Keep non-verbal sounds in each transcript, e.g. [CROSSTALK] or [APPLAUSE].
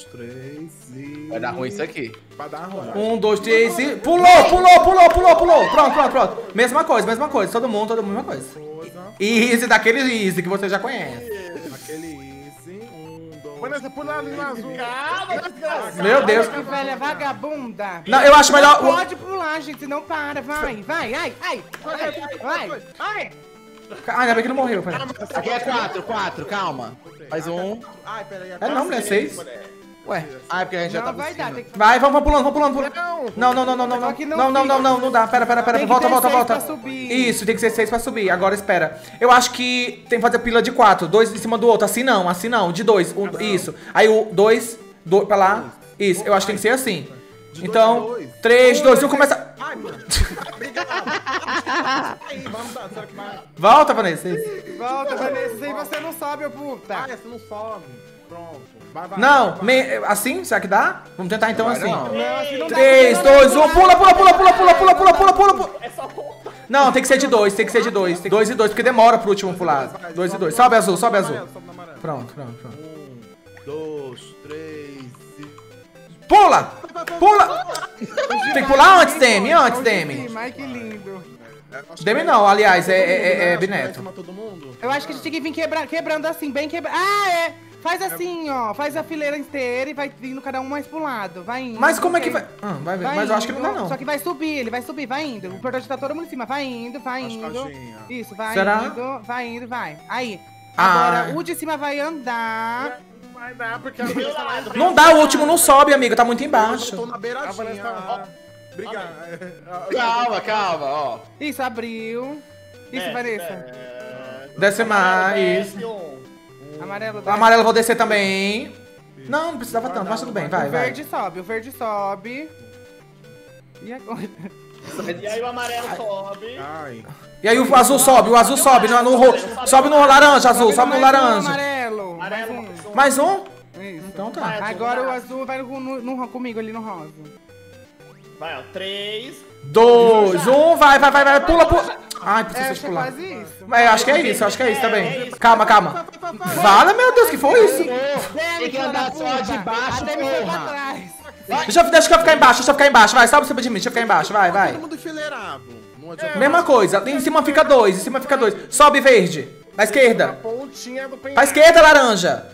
dois, três e... Vai dar ruim isso aqui. Vai dar ruim. Um, dois, três e. Pulou, pulou, pulou, pulou, pulou. Pronto, pronto, pronto. Mesma coisa, mesma coisa. Todo mundo, todo mundo, mesma coisa. Easy, daquele easy que você já conhece. aquele easy. Um, dois... Vanessa, pula ali no azul. Calma. Meu Deus. Que velha vagabunda. Não, eu acho melhor. Não pode pular, gente, não para. Vai, vai, ai, ai. Vai, vai. Ai. Ah, ainda bem que não morreu. Aqui é quatro, quatro, calma. Mais um. Ai, peraí. É não, mulher, seis. Ué. Ah, é porque a gente já tá vai dar, tem que... Vai, vamos, vamos pulando, vamos pulando, pulando. Não, não, não, não, não, que não Não, não, não, não, não dá. Pera, pera, pera. Volta, volta, seis volta. pra subir. Isso, tem que ser seis pra subir. Agora espera. Eu acho que tem que fazer pila de quatro. Dois em cima do outro. Assim não, assim não. De dois. Um, isso. Aí o dois, dois pra lá. Isso, eu acho que tem que ser assim. Então, a dois. três, dois, um, começa. Ai, mano. Vai? Volta, Vanessa. Volta, Vanessa, se você não sobe, ô puta. Ah, essa não sobe. Pronto. Vai, vai. Não, vai. me- assim? Será que dá? Vamos tentar então Vai assim. não. Não, assim não dá. 3, Não, não, 2, não, 1, pula, pula, pula, pula, pula, pula, pula, pula, pula, pula. É só conta. Não, tem que ser de dois, tem que ser de dois. Tem dois e dois, porque demora pro último pular. Dois e dois. Sobe azul, sobe azul. Sobe no amarelo. Pronto, pronto, pronto. Um, dois, três e... Pula! Pula! Tem que pular antes, Demi, antes, Demi. Ai, que lindo. Demi não, aliás, é, é, é, é Bineto. Eu acho que a gente tem que vir quebra, quebrando assim, bem quebrando. Ah, é. Faz assim, ó. Faz a fileira inteira e vai vindo cada um mais pro lado. Vai indo. Mas como é que vai. Ah, vai ver. Vai Mas eu acho que não dá, indo, não. Só que vai subir, ele vai subir, vai indo. O importante tá todo mundo em cima. Vai indo, vai As indo. Isso, vai Será? indo, vai indo, vai. Aí. Ah. Agora, o de cima vai andar. Vai dar, porque a tá lá Não dá, o último não sobe, amigo, tá muito Eu embaixo. tô na beiradinha. Tá- Obrigado. Calma, calma, ó. Isso, abriu. Isso, Vanessa. desce. Mais. Desce. Amarelo. O desce. amarelo eu vou descer também. Não, não precisava tanto, mas tudo bem, vai, O vai. verde sobe, o verde sobe. E agora? E aí o amarelo sobe. Ai. E aí o azul sobe, o azul sobe, no, no ro- sobe no laranja, azul, sobe no um laranja. amarelo. Amarelo. Mais um. Um? Isso. Então tá. Vai, Agora o azul, azul vai no, no- no- comigo ali no rosa. Vai, ó. Três. Dois, um, vai, vai, vai, vai, pula, pula. Ai, precisa É, de é pular. isso. É, acho que é isso, acho que é isso É também. isso. Calma, calma. Fala, meu Deus, que foi isso? Tem que andar só de baixo, porra. trás. Deixa eu, deixa eu ficar embaixo, deixa eu ficar embaixo, vai, sobe em cima de mim, deixa eu ficar embaixo, vai, vai. Todo mundo enfileirado. Mesma coisa, em cima fica dois, em cima fica dois. Sobe verde, pra esquerda. Pra esquerda, laranja.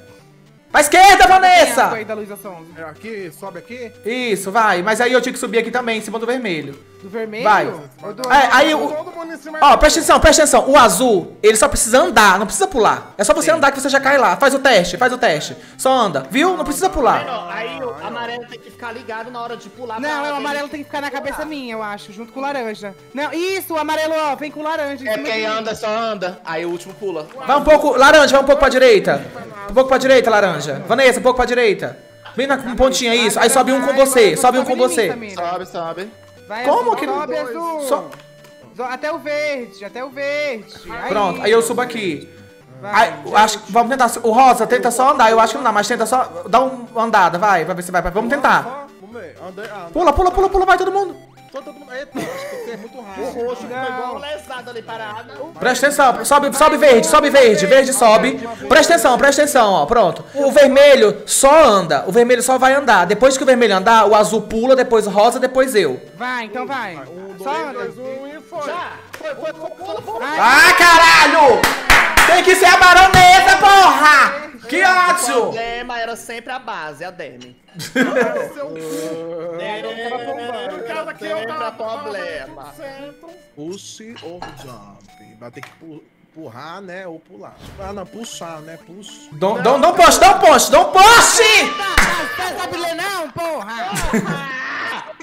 Pra esquerda, Essa Vanessa. aí da Luísa Sonza. É Aqui, sobe aqui. Isso, vai. Mas aí eu tinha que subir aqui também, em cima do vermelho. Do vermelho? Vai. Do É, aí o... Todo mundo em cima. Ó, presta atenção, presta atenção. O azul, ele só precisa andar, não precisa pular. É só você andar que você já cai lá. Faz o teste, faz o teste. Só anda, viu? Não precisa pular. Não, aí o amarelo tem que ficar ligado na hora de pular. Não, o amarelo tem que ficar na cabeça minha, eu acho, junto com o laranja. Não, isso, o amarelo, ó, vem com o laranja. É quem anda só anda. Aí o último pula. Vai um pouco, laranja, vai um pouco pra direita. Um pouco pra direita, laranja. Vanessa, um pouco pra direita. Vem na pontinha, isso. Aí sobe um com você, sobe um com você. Sobe, sobe. Vai, Como azul, que não- Sobe, azul. Zo- Até o verde, até o verde. Pronto, aí eu subo aqui. Vai. Aí, acho, vamos tentar. O rosa tenta só andar, eu acho que não dá, mas tenta só dar uma andada, vai, pra ver se vai. Vamos tentar. Pula, pula, pula, pula, vai todo mundo. Só todo mundo. Eita, acho que muito O rápido. roxo igual um lesado ali parado. Presta atenção, sobe, sobe verde, sobe verde, verde sobe. Presta atenção, presta atenção, ó, pronto. O vermelho só anda, o vermelho só vai andar. Depois que o vermelho andar, o azul pula, depois o rosa, depois eu. Vai, então vai. Um, Só dois, anda. dois, um e foi. Já. Foi, foi, foi, pula. Ai, Ah, caralho! Tem que ser a baronesa, porra! Que Atsu! O problema era sempre a base, a Demi. [LAUGHS] Demi, cara que eu tava problema. Pulse ou jump. Vai ter que empurrar, né? Ou pular. Ah, não, puxar, né? Puxa. Não, não, não poste, dom poste, não poste! Não, não, não, não, porra! [LAUGHS]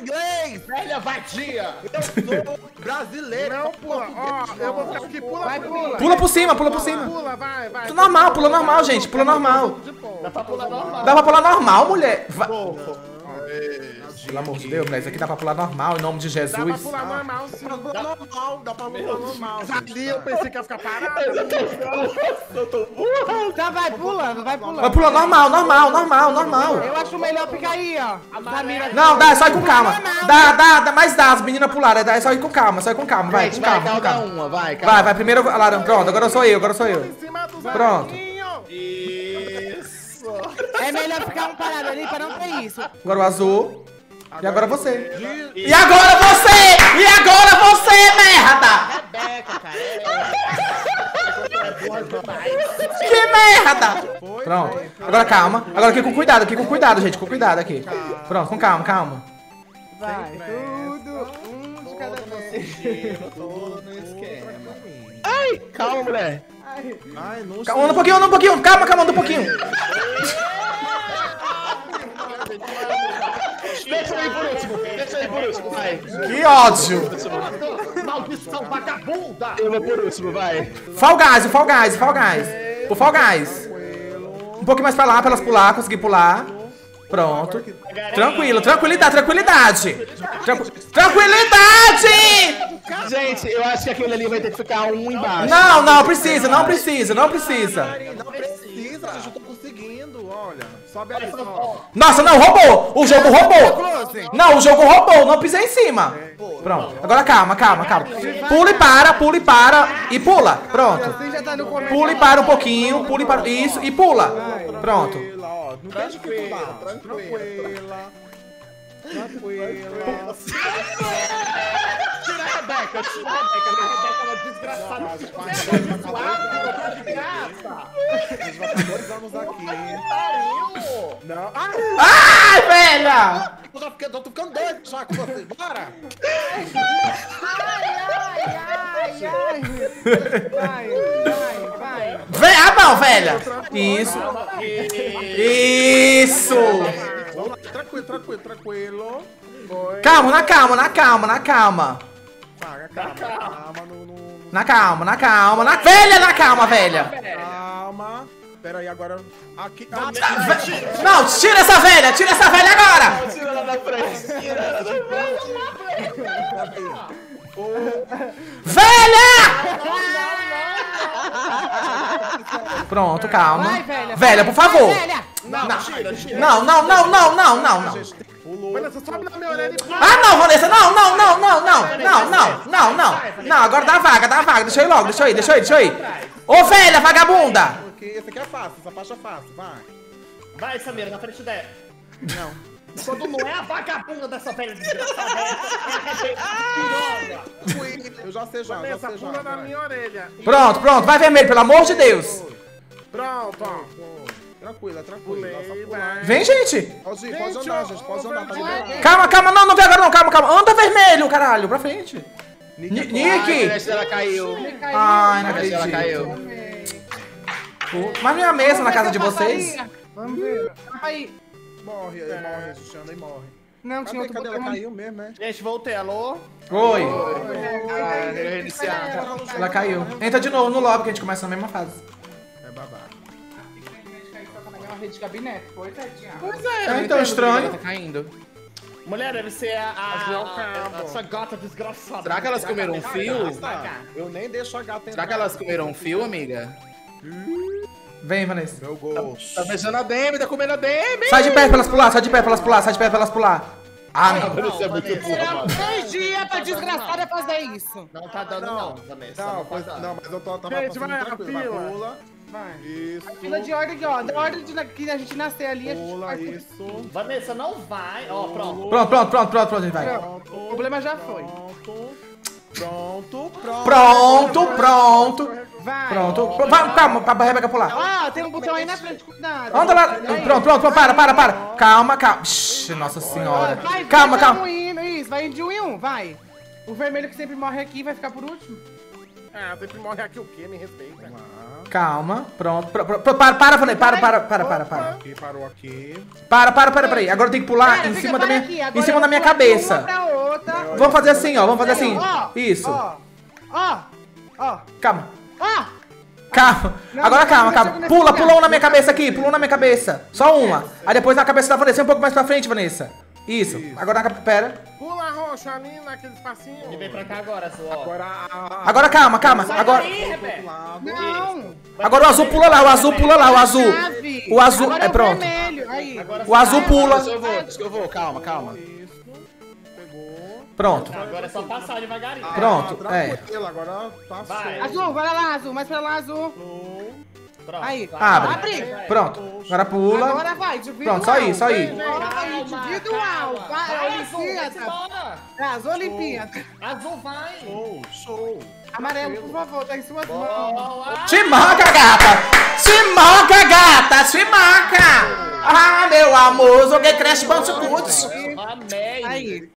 Inglês! Velha vadia! Eu sou brasileiro. Não, pula. Ó, eu vou ficar aqui. Pula, Vai, pula. pula. Por cima, pula por cima. Pula, vai, vai. Pula normal, pula normal, gente, pula normal. Dá pra pular normal. Dá pra pular normal, mulher. Va- Pelo amor de Deus, mulher, isso aqui dá pra pular normal, em nome de Dá pra Jesus. pular normal, sim. Dá pra pular normal, dá pra pular normal. Ali eu pensei que ia ficar parado. Então vai pulando, vai Vai pulando. pular normal, normal, normal, normal. Eu acho melhor ficar aí, ó. Não, dá, só ir com calma. Dá, dá, dá, mas dá, as meninas pularam, dá, é só ir com calma, só ir com calma, vai, com vai, calma, com calma. uma, vai, calma. Vai, vai, primeiro laranja, pronto, agora sou eu, agora sou eu. Pronto. amiguinhos. É melhor ficar um parado ali pra não ter isso. Agora o azul. E agora você. E agora você! E agora você, merda! Rebeca, cara. Que merda! Pronto. Agora calma. Agora aqui com cuidado, aqui com cuidado, gente. Com cuidado aqui. Pronto, com calma, calma. Vai, tudo. Um de cada vez. Todo no esquema. Calma, mulher. Ai, não Calma, um pouquinho, um pouquinho. Calma, calma, um pouquinho. Deixa ele por último. Deixa ele por último, vai. Que ódio. Maldição vagabunda! Eu vou por último, vai. Fall Guys, o Fall Guys, o Fall Guys. O Fall Guys. Um pouquinho mais pra lá, pra elas pular, conseguir pular. Pronto. Tranquilo, tranquilidade, tranquilidade. Tranqu- Tranquilidade! Gente, eu acho que aquele ali vai ter que ficar um embaixo. Não, não precisa, não precisa, não precisa. Não precisa, olha. Sobe aí, sobe. Nossa, não, roubou! O jogo roubou! Não, o jogo roubou, não pisei em cima. Pronto, agora calma, calma, calma. Pula e para, pula e para e pula. Pronto. Tá. Pula e para um pouquinho, pula e para. Isso, e pula. Pronto. Tranquila, ó. Não tem dificuldade. Tranquila. Tranquila. A Rebeca, tira a Rebeca. A Rebeca é uma desgraçada. Nós vamos estar dois anos aqui. Pariu! Não. Ah, Ai, velha! eu tô ficando, eu tô ficando doido já com vocês. Bora! Ai, ai, ai, ai. Vai, vai, vai. Vem, ah, não, velha! Isso. Isso! Vamos lá, tranquilo, tranquilo, tranquilo. Calma, na calma, na calma, na calma. Paga, calma, calma, no, no, no- Na calma, na calma, na velha, na calma, velha. calma. Pera aí, agora. Aqui. Ah, Ve- Não, tira essa velha, tira essa velha agora! Tira ela da frente. Tira ela da Velha! Pronto, calma. Vai, velha. Velha, por favor. Vai, velha. Não, não, não, não, não, não, não. Pulou. Vanessa, sobe na minha orelha e Ah, não, Vanessa, não, não, não, não, não, não, não, não, não. Não, agora dá vaga, dá vaga. Deixa eu ir logo, deixa eu ir, deixa eu ir, deixa eu ir. Ô, velha, vagabunda! Porque esse aqui é fácil, essa parte é fácil, vai. Vai, Samira, na frente dela. Não. Quando não é a vagabunda dessa velha desgraçada, é. Eu já sei já, já Vanessa, sei já. pula na minha orelha. Pronto, pronto, vai vermelho, pelo amor de Deus. Pronto, Só pular. vai. Vem, gente. Pode ir, pode andar, ó, gente. Pode andar, tá liberado. Calma, calma, não, não vem agora não, calma, calma. Anda vermelho, caralho, pra frente. Ni- Ai, a Nick! dela caiu. Ai, não A acredito. caiu. Mas minha mesa na casa de vocês? Vamos ver. Aí. Morre, aí morre, Justiana, aí morre. Não, tinha outro cadê? Ela caiu mesmo, né? Gente, voltei, alô? Oi. Reiniciar. Ela caiu. Entra de novo no lobby que a gente começa na mesma fase. É babado. Rede de gabinete, foi, tadinha. Pois é. É, não então, estranho. Tá caindo. Mulher, deve ser a, a, essa gata desgraçada. Será que elas comeram um fio? Eu nem deixo a gata entrar. Será que elas comeram um fio, amiga? Vem, Vanessa. Meu gol. Tá beijando a Demi, tá comendo a Demi. Sai de perto pra elas pular, sai de perto pra elas pular, sai de perto pra elas pular. Ah, não. Isso é muito burra, mano. Dois dias pra desgraçada fazer isso. Não tá dando não, Vanessa. Não, Não, não, mas eu tô, tava Gente, passando vai, tranquilo. pula. Vai. Isso. Fila de ordem aqui, ó. Da ordem de, que a gente nascer ali, a gente Pula, faz. isso. Vanessa, não vai. Ó, pronto. Pronto, pronto, pronto, pronto, pronto, a gente vai. Pronto. O problema já foi. Pronto. Pronto, pronto. Pronto, pronto. Vai. Pronto. Vai, calma, pra Rebeca pular. Ó, tem um botão aí na frente, cuidado. Anda lá. Aí. Pronto, pronto, pronto, para, para, para. Calma, calma. Shhh, nossa senhora. Vai, Calma, vai, calma. vai isso, vai de um em um, vai. O vermelho que sempre morre aqui vai ficar por último. Ah, sempre morre aqui o quê? Me respeita. Calma, pronto. Pro- pro- pro- Para, para, Vanessa. Para, para, para, para, para. Aqui, parou aqui. Para, para, para, para aí. Agora tem que pular Pera, em cima da minha, aqui, em cima eu da minha cabeça. Vamos fazer assim, ó. Vamos fazer assim. Isso. Ó, ó, Calma. ó. Calma. Não, Agora não, calma, não calma. Pula, pula um na minha cabeça aqui. Pula um na minha cabeça. Só uma. Aí depois na cabeça da Vanessa. Um pouco mais pra frente, Vanessa. Isso. Agora na cabeça. Pera. Pula roxo ali naquele espacinho. E vem pra cá agora, Azul. Agora a... Agora calma, calma. Sai Agora. daí, Rebeca. Não. Agora o azul pula lá. O azul pula lá. O azul. O azul. Agora É o pronto. vermelho. Aí. Agora O azul pula. Eu vou, eu vou. Calma, calma. Pronto. Agora é só passar devagarinho. Pronto, Ah, é. agora tá Vai. solto. Azul, vai lá, azul. Mais pra lá, azul. Pronto, Aí, abre. Abre. Pronto. Agora pula. Agora vai. Pronto, só aí, só aí. Vai, individual. Vai, Vai, Azul, Olimpíada. embora. As Olimpíadas. Azul, vai. Sou, sou. Amarelo, por favor, tá em suas mãos. Boa. Se manca, gata! Se manca, gata! Se manca! Ah, meu amor, joguei Crash Bandicoot. Amei. Aí.